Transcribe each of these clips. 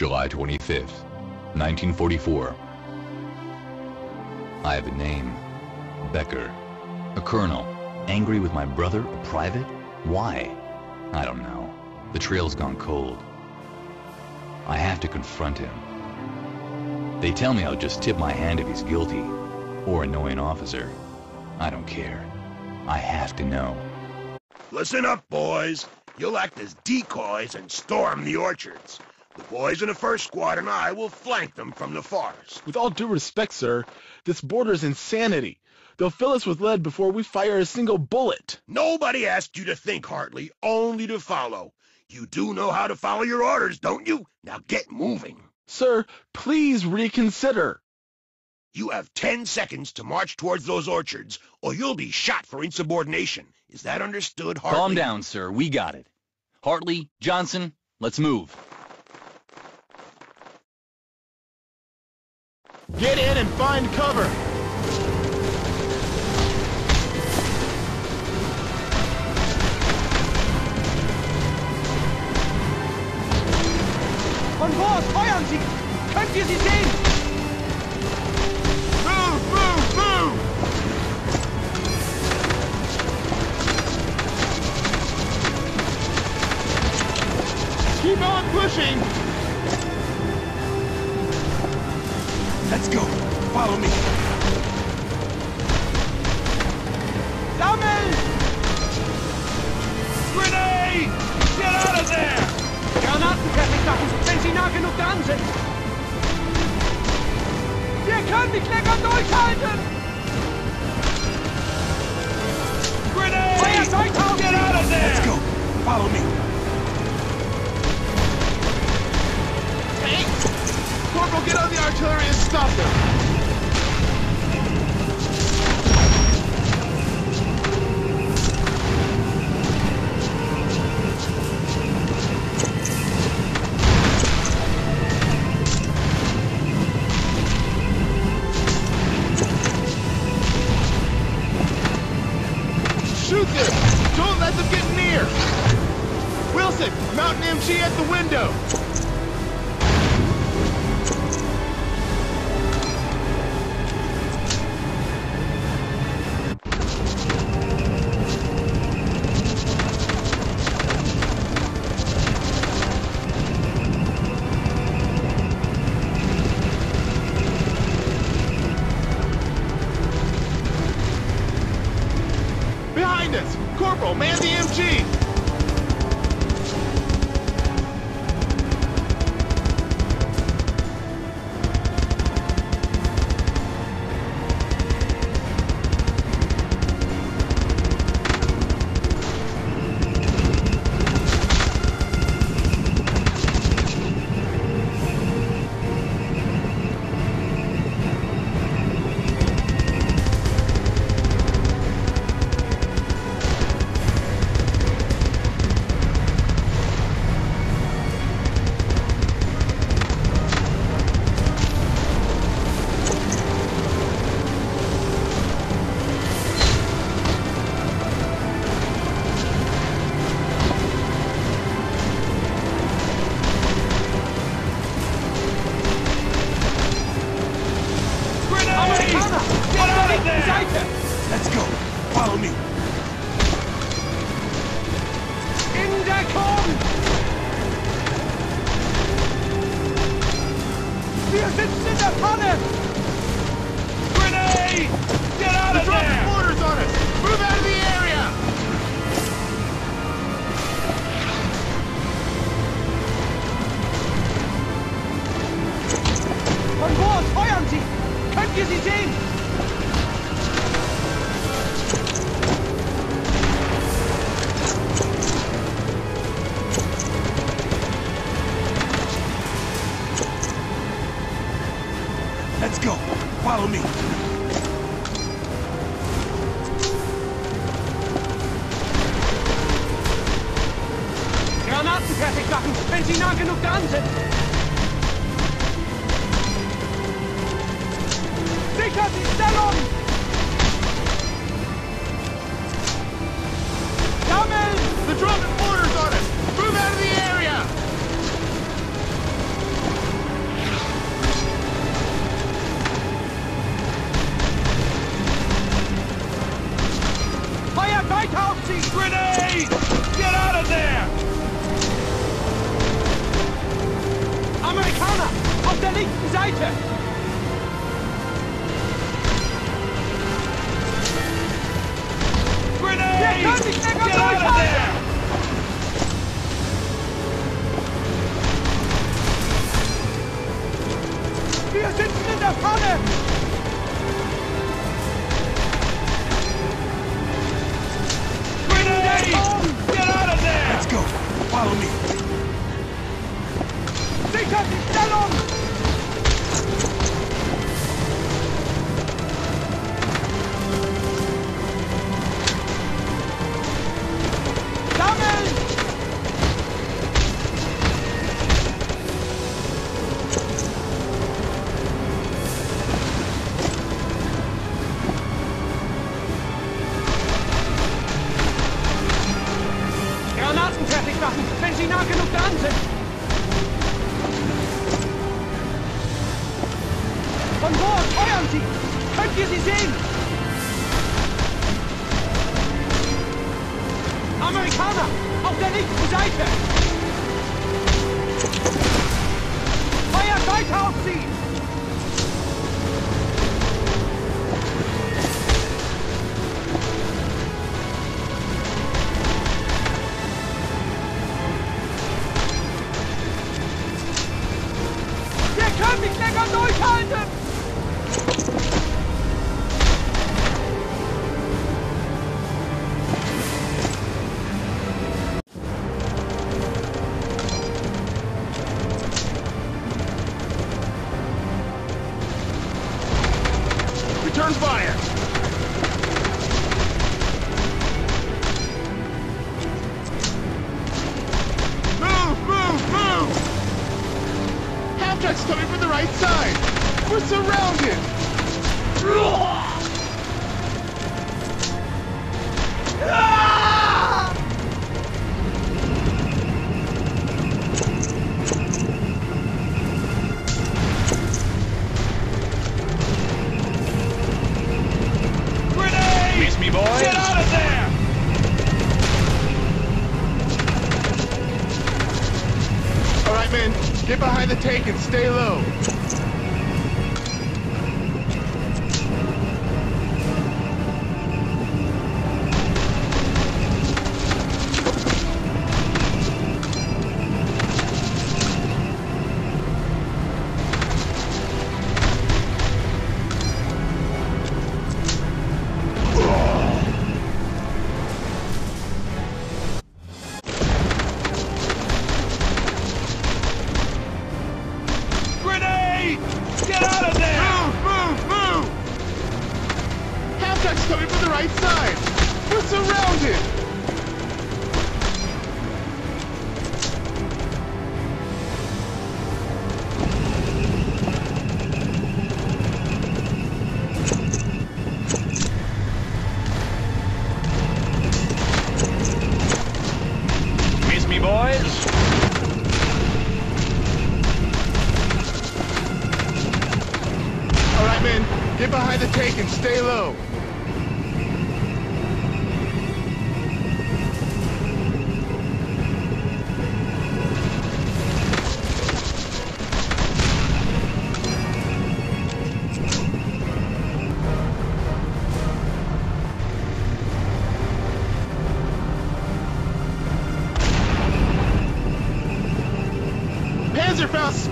July 25th, 1944. I have a name. Becker. A colonel. Angry with my brother, a private? Why? I don't know. The trail's gone cold. I have to confront him. They tell me I'll just tip my hand if he's guilty. Or annoy an officer. I don't care. I have to know. Listen up, boys. You'll act as decoys and storm the orchards. The boys in the first squad and I will flank them from the forest. With all due respect, sir, this borders insanity. They'll fill us with lead before we fire a single bullet. Nobody asked you to think, Hartley, only to follow. You do know how to follow your orders, don't you? Now get moving. Sir, please reconsider. You have ten seconds to march towards those orchards, or you'll be shot for insubordination. Is that understood, Hartley? Calm down, sir. We got it. Hartley, Johnson, let's move. Get in and find cover. Von wo aus feuern Sie? Könnt ihr sie sehen? Move, move, move! Keep on pushing! Länger durchhalten! Grenade! Feuer 2000! Get out of there! Let's go. Follow me. Corporal, get on the artillery and stop them! Don't let them get near! Wilson, Mountain MG at the window! Behind us! Corporal, man the MG! 他们 Burn fire! Get out of there! All right, men, get behind the tank and stay low. break and stay low. Panzerfaust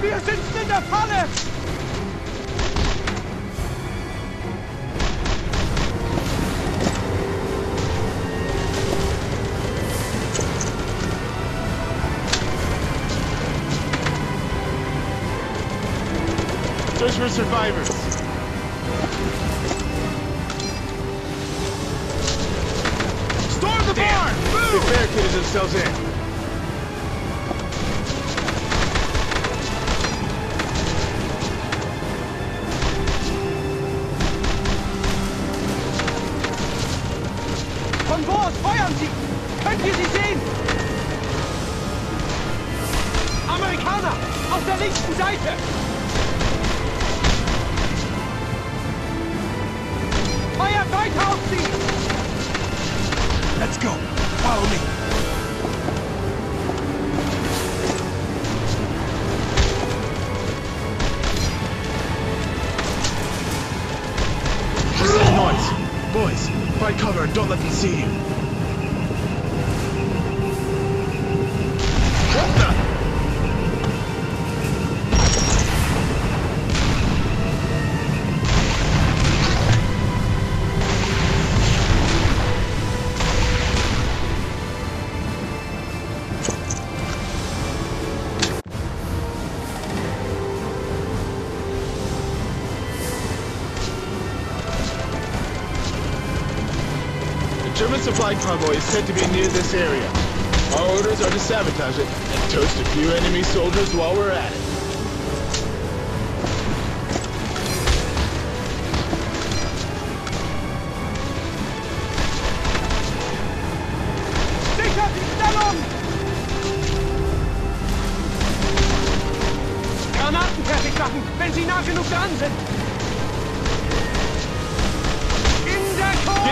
Wir sind in der Falle! Search for survivors. Storm the barn! Move! The barricaded themselves in. Sie sehen? Amerikaner! Auf der linken Seite! Feuert weiter auf sie! Let's go. Follow me. Boys, find cover and don't let them see you. German supply convoy is said to be near this area. Our orders are to sabotage it and toast a few enemy soldiers while we're at it.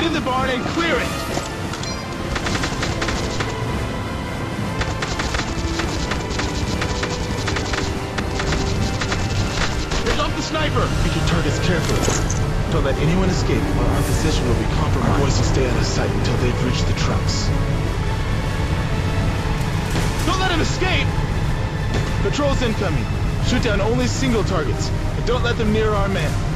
In the barn and clear it! Pick up the sniper! Pick your targets carefully. Don't let anyone escape or our position will be compromised. Our boys will stay out of sight until they've reached the trucks. Don't let him escape! Patrols incoming. Shoot down only single targets. And don't let them near our men.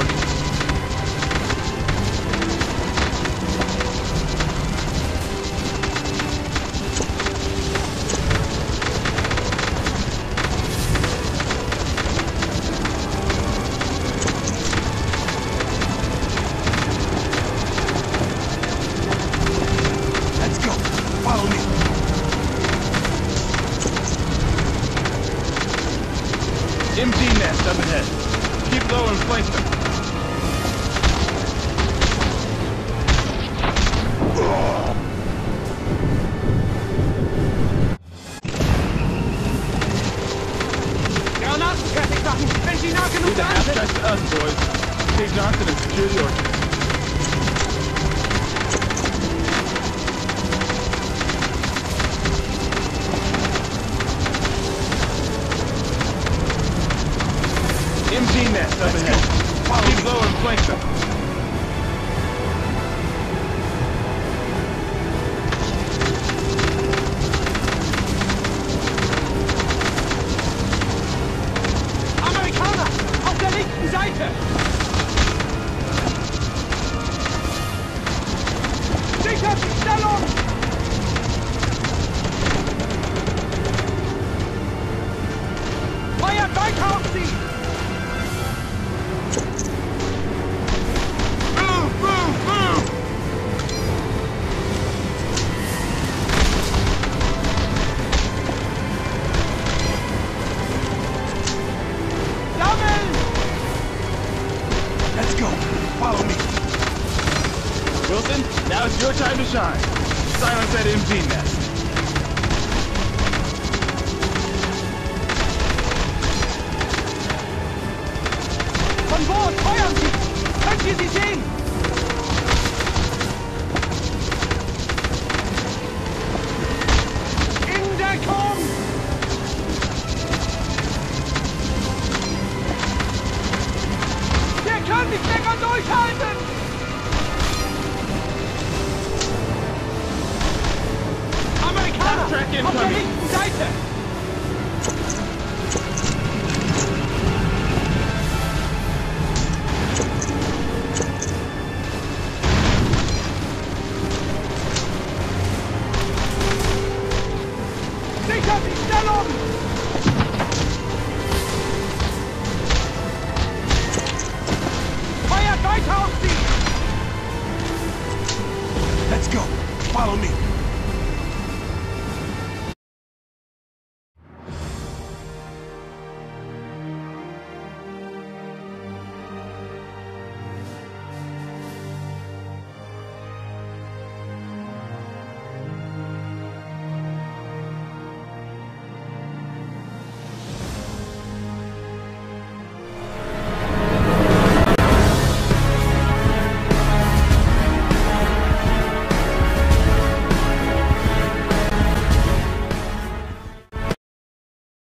And Auf der linken Seite!